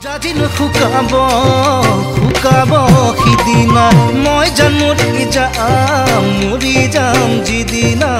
জানো শুকাব শুকাব সিদিনা মই জানো যাম মৰি যাম যিদিনা